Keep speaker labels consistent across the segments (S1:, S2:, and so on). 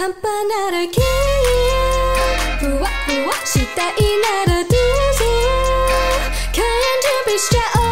S1: 半端ならキーふわふわしたいなら This year 火炎準備しちゃおう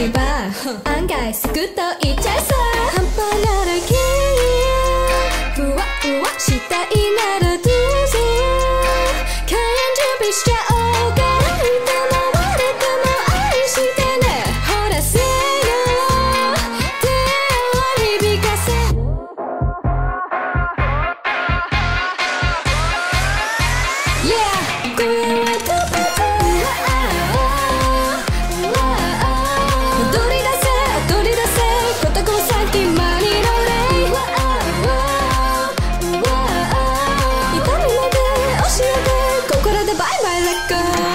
S1: 밟아 안가있어 끝도 잊혔어 한 번 알아기에 우와 우와 시다 이 나라 두세. 가연 준비 시작 let go.